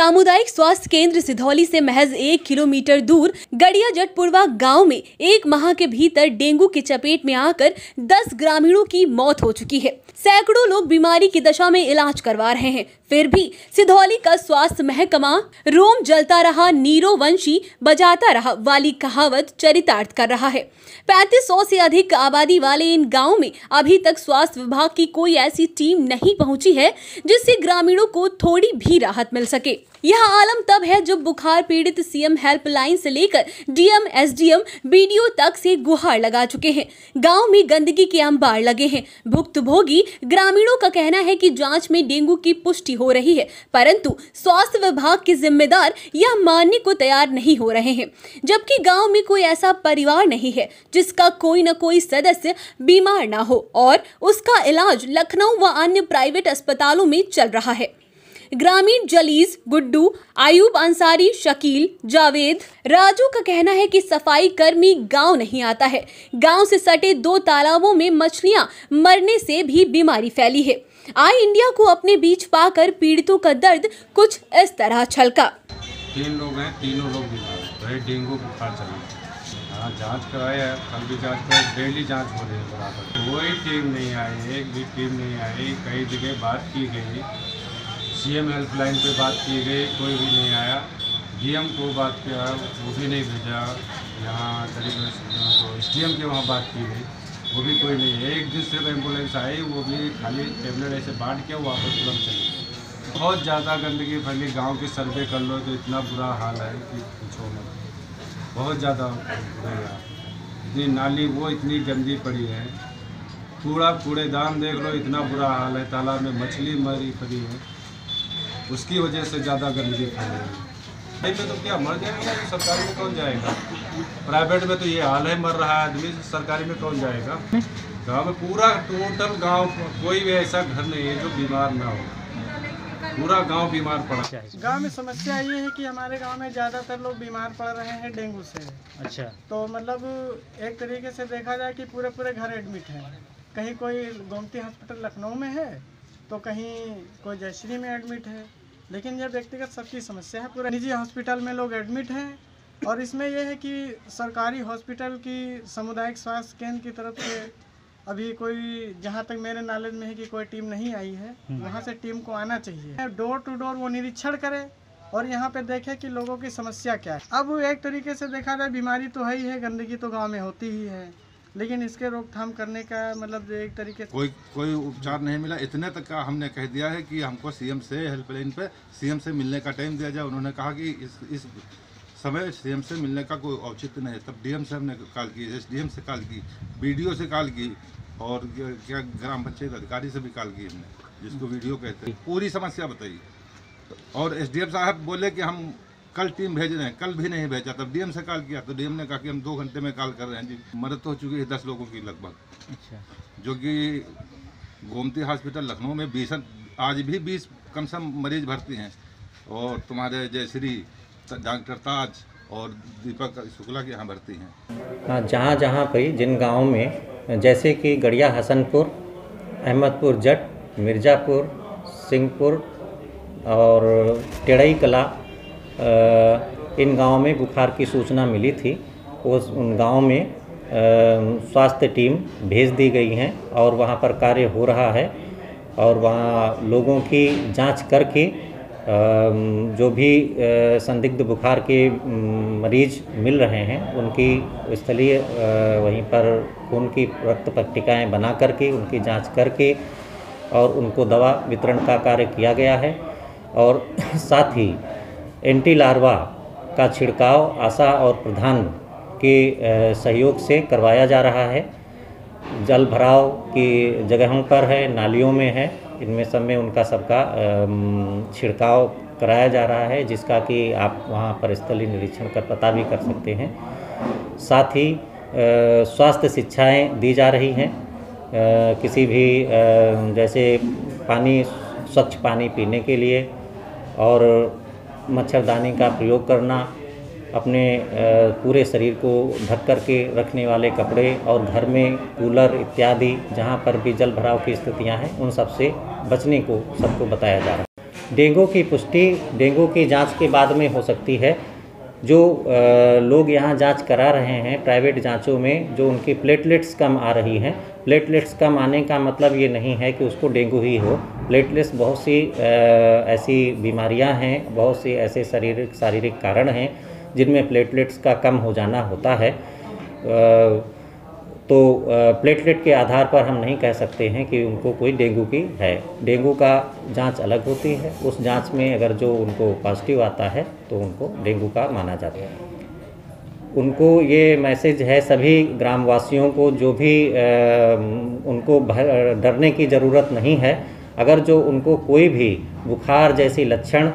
सामुदायिक स्वास्थ्य केंद्र सिधौली से महज एक किलोमीटर दूर गड़िया जटपुरवा गाँव में एक माह के भीतर डेंगू की चपेट में आकर 10 ग्रामीणों की मौत हो चुकी है। सैकड़ों लोग बीमारी की दशा में इलाज करवा रहे हैं। फिर भी सिधौली का स्वास्थ्य महकमा रोम जलता रहा नीरो वंशी बजाता रहा, वाली कहावत चरितार्थ कर रहा है। पैंतीस सौ अधिक आबादी वाले इन गाँव में अभी तक स्वास्थ्य विभाग की कोई ऐसी टीम नहीं पहुँची है जिससे ग्रामीणों को थोड़ी भी राहत मिल सके। यह आलम तब है जब बुखार पीड़ित सीएम हेल्पलाइन से लेकर डीएम, एसडीएम, बीडीओ तक से गुहार लगा चुके हैं। गाँव में गंदगी के अंबार लगे हैं। भुक्तभोगी ग्रामीणों का कहना है कि जाँच में डेंगू की पुष्टि हो रही है, परंतु स्वास्थ्य विभाग के जिम्मेदार यह मानने को तैयार नहीं हो रहे हैं। जबकि गाँव में कोई ऐसा परिवार नहीं है, जिसका कोई न कोई सदस्य बीमार ना हो और उसका इलाज लखनऊ व अन्य प्राइवेट अस्पतालों में चल रहा है। ग्रामीण जलीज, गुड्डू, आयूब अंसारी, शकील, जावेद। राजू का कहना है कि सफ़ाई कर्मी गाँव नहीं आता है। गाँव से सटे दो तालाबों में मछलियाँ मरने से भी बीमारी फैली है। आई इंडिया को अपने बीच पाकर पीड़ितों का दर्द कुछ इस तरह छलका। तीन लोग हैं, तीनों लोग बीमार हैं। डेंगू बुखार चल रहा है। हाँ जाँच कराया है कल भी जाँच कराई डेली जाँच हो रही है बराबर। कोई टीम नहीं आई, एक भी टीम नहीं आई, कई जगह बात की गई। सीएम हेल्पलाइन पे बात की गई, कोई भी नहीं आया। डीएम को बात किया, वो भी नहीं भेजा। यहाँ करीब तो एस के वहाँ बात की गई, वो भी कोई नहीं एक दिन सिर्फ़ एंबुलेंस आई, वो भी खाली टेबलेट ऐसे बांट के वापस तुरंत चली बहुत ज़्यादा गंदगी फैली, गाँव की सर्वे कर लो तो इतना बुरा हाल है कि पूछो मत। बहुत ज़्यादा बुरा इतनी नाली, वो इतनी गंदी पड़ी है। कूड़ा कूड़ेदान देख लो, इतना बुरा हाल है। तालाब में मछली मरी पड़ी है। उसकी वजह से ज़्यादा गंदगी फैल रही है। भाई में तो क्या मर जाएगा तो सरकारी में कौन जाएगा? प्राइवेट में तो ये हाल है मर रहा है आदमी सरकारी में कौन जाएगा? गाँव में पूरा टोटल गाँव कोई भी ऐसा घर नहीं है जो बीमार ना हो। पूरा गाँव बीमार पड़ा। है गाँव में समस्या ये है कि हमारे गाँव में ज़्यादातर लोग बीमार पड़ रहे हैं डेंगू से। अच्छा। तो मतलब एक तरीके से देखा जाए कि पूरे पूरे घर एडमिट हैं। कहीं कोई गोमती हॉस्पिटल लखनऊ में है तो कहीं कोई जयश्री में एडमिट है। लेकिन यह व्यक्तिगत सबकी समस्या है। पूरे निजी हॉस्पिटल में लोग एडमिट हैं और इसमें यह है कि सरकारी हॉस्पिटल की सामुदायिक स्वास्थ्य केंद्र की तरफ़ से अभी कोई जहाँ तक मेरे नॉलेज में है कि कोई टीम नहीं आई है वहाँ से टीम को आना चाहिए। डोर टू डोर वो निरीक्षण करे और यहाँ पे देखे कि लोगों की समस्या क्या है। अब एक तरीके से देखा जाए बीमारी तो है ही है गंदगी तो गाँव में होती ही है। लेकिन इसके रोकथाम करने का मतलब एक तरीके से कोई कोई उपचार नहीं मिला। इतने तक का हमने कह दिया है कि हमको सीएम से हेल्पलाइन पे सीएम से मिलने का टाइम दिया जाए। उन्होंने कहा कि इस इस समय सीएम से मिलने का कोई औचित्य नहीं है। तब डीएम से हमने कॉल की एसडीएम से कॉल की बीडीओ से कॉल की और क्या क्या ग्राम पंचायत अधिकारी से भी कॉल की हमने जिसको वीडियो कहते हैं। पूरी समस्या बताई और एसडीएम साहब बोले कि हम कल टीम भेज रहे हैं कल भी नहीं भेजा तब डीएम से कॉल किया तो डीएम ने कहा कि हम दो घंटे में कॉल कर रहे हैं जी। मदद तो हो चुकी है दस लोगों की लगभग। अच्छा। जो कि गोमती हॉस्पिटल लखनऊ में बीस आज भी बीस कम से कम मरीज़ भर्ती हैं। और तुम्हारे जयश्री डॉक्टर ताज और दीपक शुक्ला के यहाँ भर्ती हैं। हाँ जहाँ जहाँ पे जिन गाँव में जैसे कि गड़िया हसनपुर अहमदपुर जट मिर्ज़ापुर सिंहपुर और टेड़ई कला इन गाँव में बुखार की सूचना मिली थी। उस, उन गाँव में स्वास्थ्य टीम भेज दी गई हैं और वहाँ पर कार्य हो रहा है और वहाँ लोगों की जाँच करके जो भी संदिग्ध बुखार के मरीज़ मिल रहे हैं, उनकी स्थलीय वहीं पर खून की रक्त पट्टिकाएँ बना करके, उनकी जाँच करके और उनको दवा वितरण का कार्य किया गया है। और साथ ही एंटी लार्वा का छिड़काव आशा और प्रधान के सहयोग से करवाया जा रहा है। जल भराव की जगहों पर है, नालियों में है। इनमें सब में उनका सबका छिड़काव कराया जा रहा है, जिसका कि आप वहाँ पर स्थलीय निरीक्षण कर पता भी कर सकते हैं। साथ ही स्वास्थ्य शिक्षाएँ दी जा रही हैं। किसी भी जैसे पानी, स्वच्छ पानी पीने के लिए और मच्छरदानी का प्रयोग करना, अपने पूरे शरीर को ढक कर के रखने वाले कपड़े और घर में कूलर इत्यादि, जहाँ पर भी जल भराव की स्थितियाँ हैं, उन सबसे बचने को सबको बताया जा रहा है। डेंगू की पुष्टि, डेंगू की जाँच के बाद में हो सकती है। जो लोग यहाँ जाँच करा रहे हैं, प्राइवेट जांचों में, जो उनकी प्लेटलेट्स कम आ रही हैं। प्लेटलेट्स कम आने का मतलब ये नहीं है कि उसको डेंगू ही हो। प्लेटलेट्स बहुत सी ऐसी बीमारियाँ हैं, बहुत सी ऐसे शारीरिक शारीरिक कारण हैं, जिनमें प्लेटलेट्स का कम हो जाना होता है। तो प्लेटलेट के आधार पर हम नहीं कह सकते हैं कि उनको कोई डेंगू की है। डेंगू का जाँच अलग होती है। उस जाँच में अगर जो उनको पॉजिटिव आता है तो उनको डेंगू का माना जाता है। उनको ये मैसेज है सभी ग्रामवासियों को, जो भी उनको डरने की ज़रूरत नहीं है अगर जो उनको कोई भी बुखार जैसी लक्षण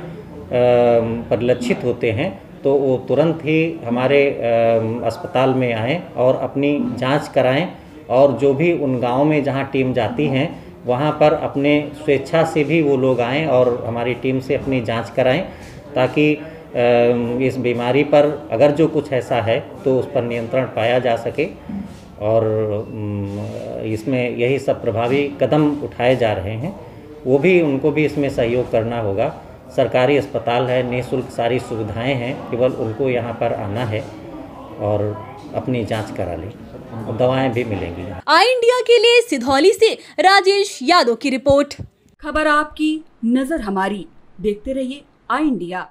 परिलक्षित होते हैं तो वो तुरंत ही हमारे अस्पताल में आएँ और अपनी जाँच कराएँ और जो भी उन गाँव में जहाँ टीम जाती हैं, वहाँ पर अपने स्वेच्छा से भी वो लोग आएँ और हमारी टीम से अपनी जाँच कराएँ ताकि इस बीमारी पर अगर जो कुछ ऐसा है तो उस पर नियंत्रण पाया जा सके और इसमें यही सब प्रभावी कदम उठाए जा रहे हैं। वो भी उनको भी इसमें सहयोग करना होगा। सरकारी अस्पताल है निःशुल्क सारी सुविधाएँ हैं केवल उनको यहाँ पर आना है और अपनी जाँच करा लें। और दवाएँ भी मिलेंगी। आई इंडिया के लिए सिधौली से राजेश यादव की रिपोर्ट। खबर आपकी नज़र हमारी। देखते रहिए आई इंडिया।